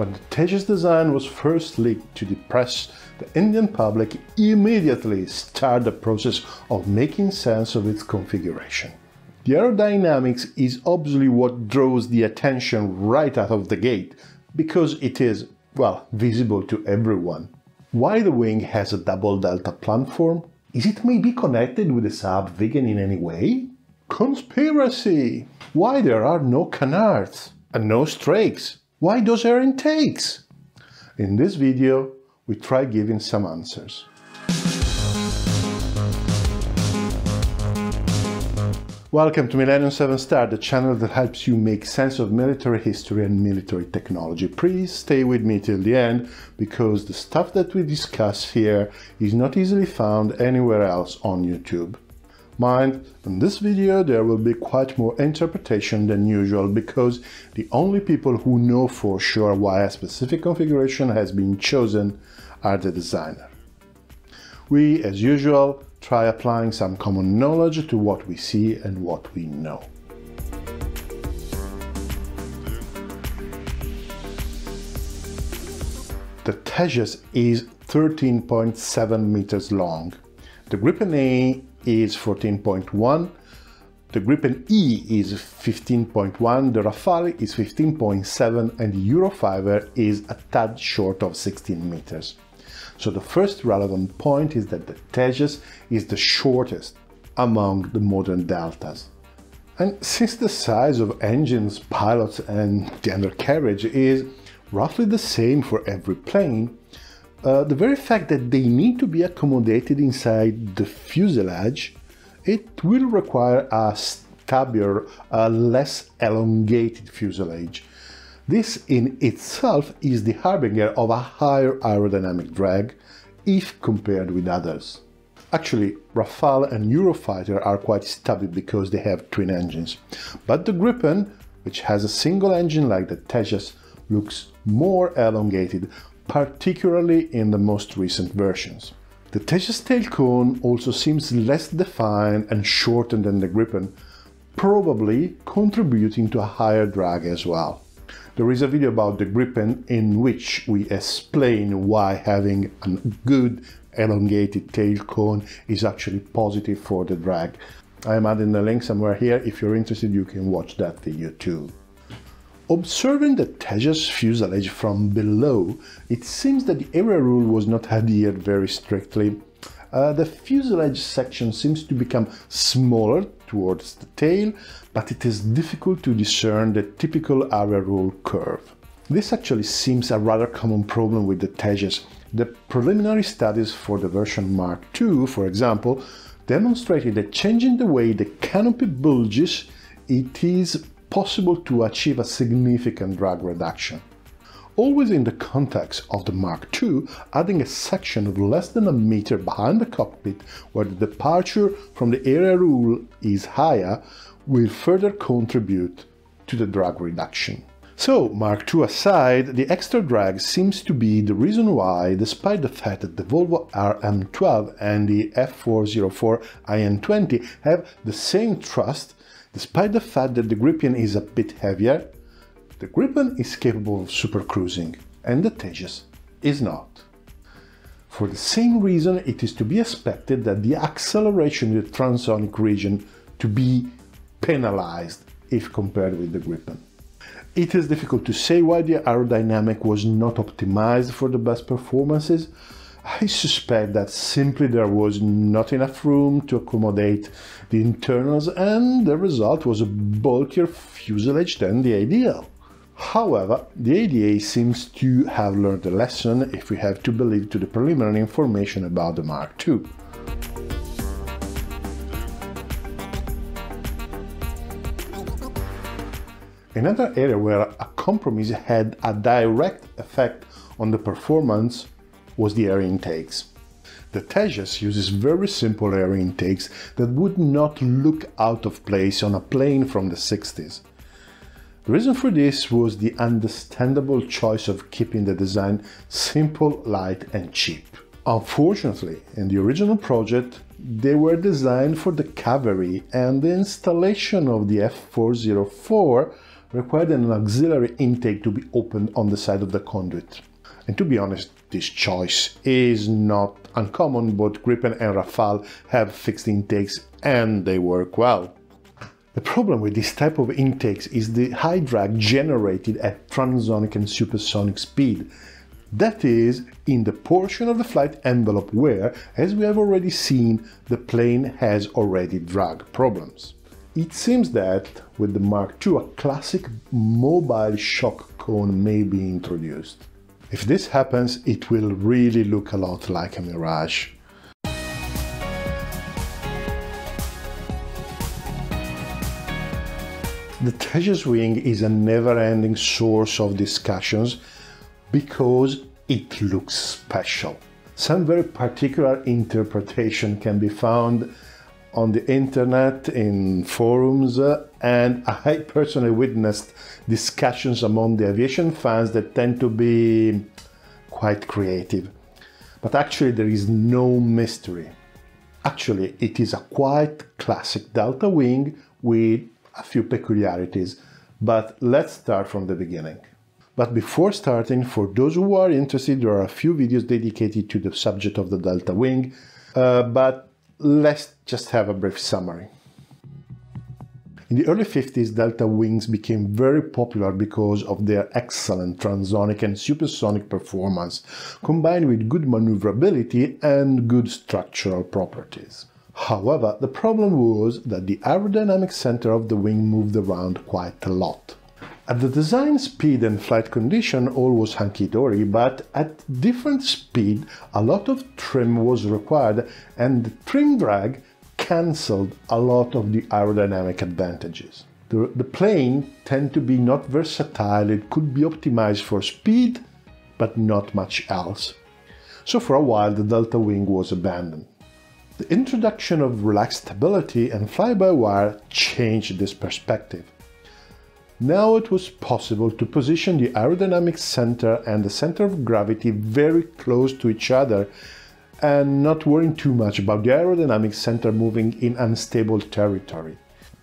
When the Tejas design was first leaked to the press, the Indian public immediately started the process of making sense of its configuration. The aerodynamics is obviously what draws the attention right out of the gate, because it is, well, visible to everyone. Why the wing has a double delta planform? Is it maybe connected with the Saab Viggen in any way? Conspiracy! Why there are no canards and no strakes? Why those air intakes? In this video, we try giving some answers. Welcome to Millennium 7 Star, the channel that helps you make sense of military history and military technology. Please stay with me till the end, because the stuff that we discuss here is not easily found anywhere else on YouTube. Mind, in this video there will be quite more interpretation than usual because the only people who know for sure why a specific configuration has been chosen are the designer. We, as usual, try applying some common knowledge to what we see and what we know. The Tejas is 13.7 meters long. The Gripen A is 14.1, the Gripen E is 15.1, the Rafale is 15.7 and the Eurofighter is a tad short of 16 meters. So the first relevant point is that the Tejas is the shortest among the modern deltas. And since the size of engines, pilots and the undercarriage is roughly the same for every plane, uh, the very fact that they need to be accommodated inside the fuselage, it will require a stubbier, a less elongated fuselage. This in itself is the harbinger of a higher aerodynamic drag if compared with others. Actually, Rafale and Eurofighter are quite stubby because they have twin engines, but the Gripen, which has a single engine like the Tejas, looks more elongated, particularly in the most recent versions. The Tejas tail cone also seems less defined and shorter than the Gripen, probably contributing to a higher drag as well. There is a video about the Gripen in which we explain why having a good elongated tail cone is actually positive for the drag. I am adding the link somewhere here. If you're interested, you can watch that video too. Observing the Tejas fuselage from below, it seems that the area rule was not adhered very strictly. Uh, the fuselage section seems to become smaller towards the tail, but it is difficult to discern the typical area rule curve. This actually seems a rather common problem with the Tejas. The preliminary studies for the version Mark II, for example, demonstrated that changing the way the canopy bulges, it is possible to achieve a significant drag reduction. Always in the context of the Mark II, adding a section of less than a meter behind the cockpit where the departure from the area rule is higher will further contribute to the drag reduction. So, Mark II aside, the extra drag seems to be the reason why, despite the fact that the Volvo RM12 and the F404 IN20 have the same thrust, Despite the fact that the Gripen is a bit heavier, the Gripen is capable of super cruising and the Tejas is not. For the same reason, it is to be expected that the acceleration in the transonic region to be penalized if compared with the Gripen. It is difficult to say why the aerodynamic was not optimized for the best performances, I suspect that simply there was not enough room to accommodate the internals and the result was a bulkier fuselage than the ideal. However, the ADA seems to have learned a lesson if we have to believe to the preliminary information about the Mark II. Another area where a compromise had a direct effect on the performance was the air intakes. The Tejas uses very simple air intakes that would not look out of place on a plane from the 60s. The reason for this was the understandable choice of keeping the design simple, light and cheap. Unfortunately, in the original project, they were designed for the Kaveri and the installation of the F404 required an auxiliary intake to be opened on the side of the conduit. And to be honest, this choice is not uncommon, but Gripen and Rafale have fixed intakes and they work well. The problem with this type of intakes is the high drag generated at transonic and supersonic speed. That is, in the portion of the flight envelope where, as we have already seen, the plane has already drag problems. It seems that with the Mark II a classic mobile shock cone may be introduced. If this happens, it will really look a lot like a Mirage. The Tejas wing is a never-ending source of discussions because it looks special. Some very particular interpretation can be found on the internet, in forums, uh, and I personally witnessed discussions among the aviation fans that tend to be quite creative. But actually, there is no mystery. Actually, it is a quite classic delta wing with a few peculiarities, but let's start from the beginning. But before starting, for those who are interested, there are a few videos dedicated to the subject of the delta wing, uh, but let's just have a brief summary. In the early 50s, delta wings became very popular because of their excellent transonic and supersonic performance, combined with good maneuverability and good structural properties. However, the problem was that the aerodynamic center of the wing moved around quite a lot. At the design speed and flight condition all was hunky-dory, but at different speed a lot of trim was required and the trim drag cancelled a lot of the aerodynamic advantages. The, the plane tend to be not versatile, it could be optimized for speed, but not much else. So for a while the delta wing was abandoned. The introduction of relaxed stability and fly-by-wire changed this perspective. Now it was possible to position the aerodynamic center and the center of gravity very close to each other and not worrying too much about the aerodynamic center moving in unstable territory.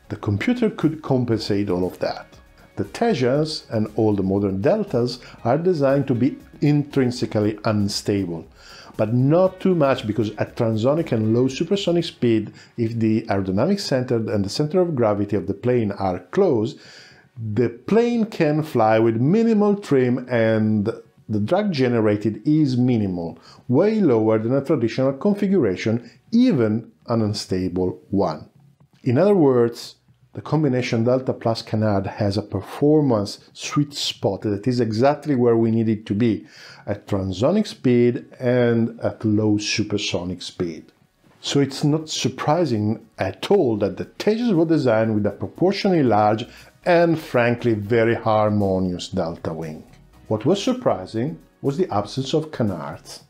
The computer could compensate all of that. The Tejas and all the modern deltas are designed to be intrinsically unstable, but not too much because at transonic and low supersonic speed, if the aerodynamic center and the center of gravity of the plane are close, the plane can fly with minimal trim and the drag generated is minimal, way lower than a traditional configuration, even an unstable one. In other words, the combination Delta plus Canard has a performance sweet spot that is exactly where we need it to be, at transonic speed and at low supersonic speed. So it's not surprising at all that the Tejas were designed with a proportionally large and frankly very harmonious delta wing. What was surprising was the absence of canards.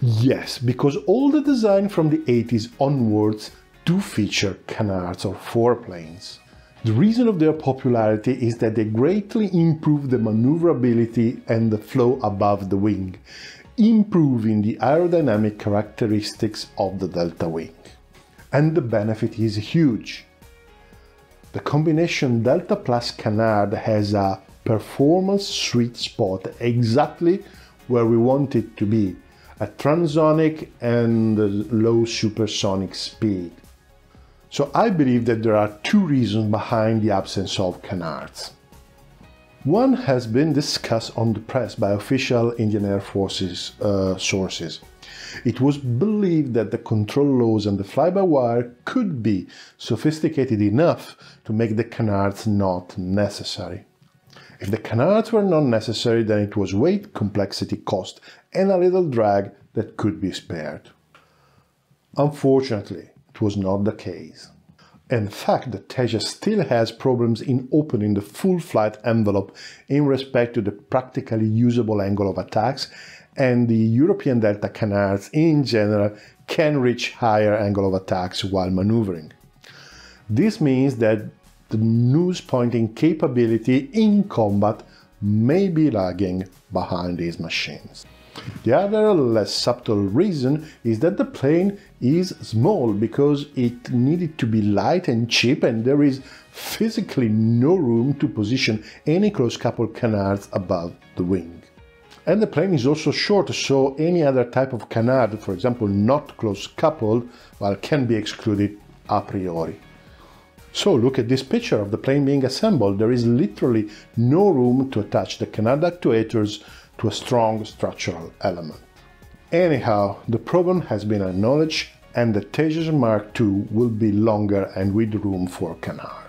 Yes, because all the design from the 80s onwards do feature canards or foreplanes. The reason of their popularity is that they greatly improve the maneuverability and the flow above the wing, improving the aerodynamic characteristics of the delta wing. And the benefit is huge. The combination delta plus canard has a performance sweet spot exactly where we want it to be, at transonic and low supersonic speed. So I believe that there are two reasons behind the absence of canards. One has been discussed on the press by official Indian Air Forces uh, sources. It was believed that the control laws and the fly-by-wire could be sophisticated enough to make the canards not necessary. If the canards were not necessary, then it was weight, complexity, cost, and a little drag that could be spared. Unfortunately, it was not the case. In fact, the Tejas still has problems in opening the full flight envelope in respect to the practically usable angle of attacks, and the European Delta canards in general can reach higher angle of attacks while maneuvering. This means that the nose pointing capability in combat may be lagging behind these machines. The other less subtle reason is that the plane is small because it needed to be light and cheap and there is physically no room to position any close coupled canards above the wing. And the plane is also short, so any other type of canard, for example not close coupled, well, can be excluded a priori. So look at this picture of the plane being assembled. There is literally no room to attach the canard actuators to a strong structural element. Anyhow, the problem has been acknowledged and the Tejas Mark II will be longer and with room for canards.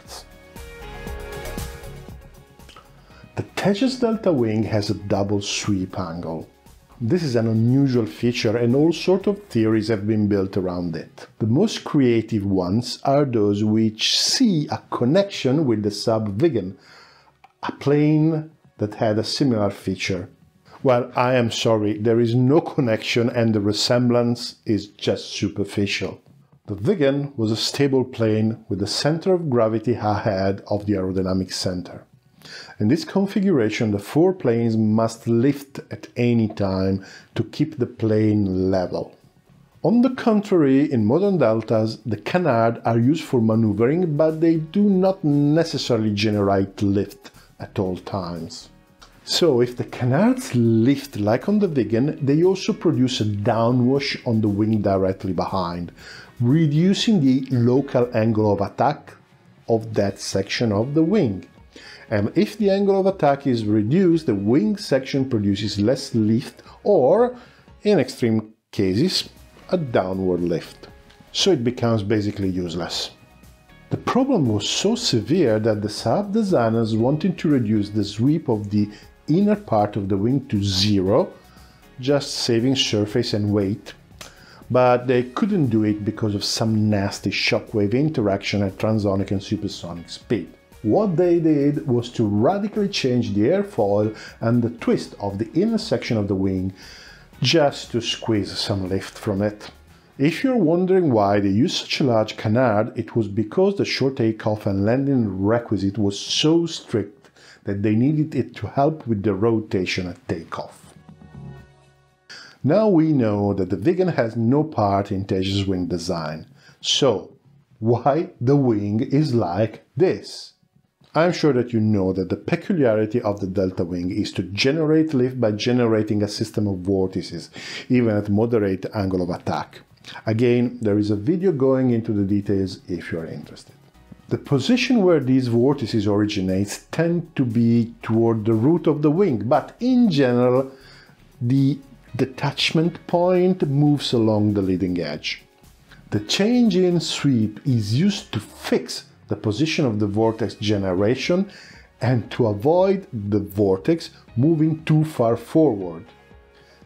Tejas Delta wing has a double sweep angle. This is an unusual feature and all sorts of theories have been built around it. The most creative ones are those which see a connection with the Saab Viggen, a plane that had a similar feature. Well, I am sorry, there is no connection and the resemblance is just superficial. The Viggen was a stable plane with the center of gravity ahead of the aerodynamic center. In this configuration, the foreplanes must lift at any time to keep the plane level. On the contrary, in modern deltas, the canard are used for maneuvering, but they do not necessarily generate lift at all times. So if the canards lift like on the Viggen, they also produce a downwash on the wing directly behind, reducing the local angle of attack of that section of the wing and if the angle of attack is reduced, the wing section produces less lift or, in extreme cases, a downward lift. So it becomes basically useless. The problem was so severe that the Saab designers wanted to reduce the sweep of the inner part of the wing to zero, just saving surface and weight. But they couldn't do it because of some nasty shockwave interaction at transonic and supersonic speed. What they did was to radically change the airfoil and the twist of the inner section of the wing just to squeeze some lift from it. If you're wondering why they used such a large canard, it was because the short takeoff and landing requisite was so strict that they needed it to help with the rotation at takeoff. Now we know that the Viggen has no part in Tejas wing design. So, why the wing is like this? I'm sure that you know that the peculiarity of the delta wing is to generate lift by generating a system of vortices, even at moderate angle of attack. Again, there is a video going into the details if you are interested. The position where these vortices originate tend to be toward the root of the wing, but in general, the detachment point moves along the leading edge. The change in sweep is used to fix the position of the vortex generation and to avoid the vortex moving too far forward.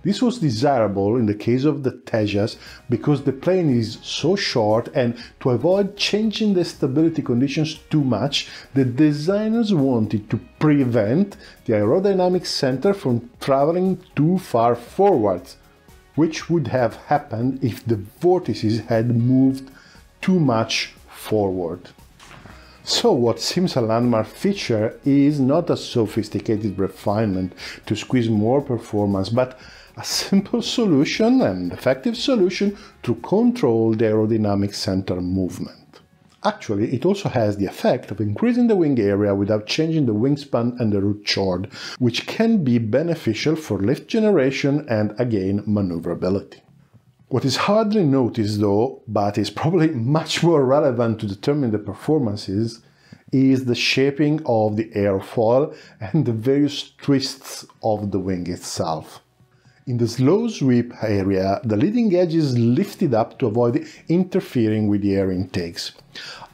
This was desirable in the case of the Tejas because the plane is so short and to avoid changing the stability conditions too much, the designers wanted to prevent the aerodynamic center from traveling too far forward, which would have happened if the vortices had moved too much forward. So what seems a landmark feature is not a sophisticated refinement to squeeze more performance, but a simple solution and effective solution to control the aerodynamic center movement. Actually, it also has the effect of increasing the wing area without changing the wingspan and the root chord, which can be beneficial for lift generation and again maneuverability. What is hardly noticed though, but is probably much more relevant to determine the performances, is the shaping of the airfoil and the various twists of the wing itself. In the slow sweep area, the leading edge is lifted up to avoid interfering with the air intakes.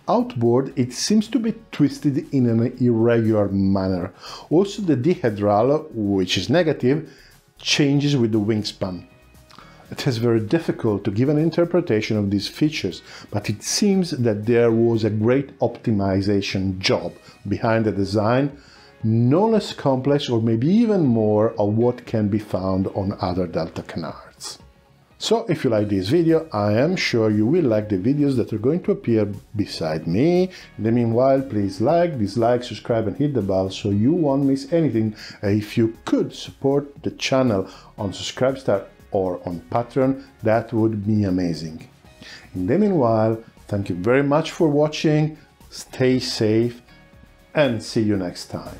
Outboard, it seems to be twisted in an irregular manner. Also, the dihedral, which is negative, changes with the wingspan. It is very difficult to give an interpretation of these features, but it seems that there was a great optimization job behind the design, no less complex or maybe even more of what can be found on other delta canards. So if you like this video, I am sure you will like the videos that are going to appear beside me. In the meanwhile, please like, dislike, subscribe and hit the bell so you won't miss anything. If you could support the channel on Subscribestar or on Patreon, that would be amazing. In the meanwhile, thank you very much for watching, stay safe and see you next time.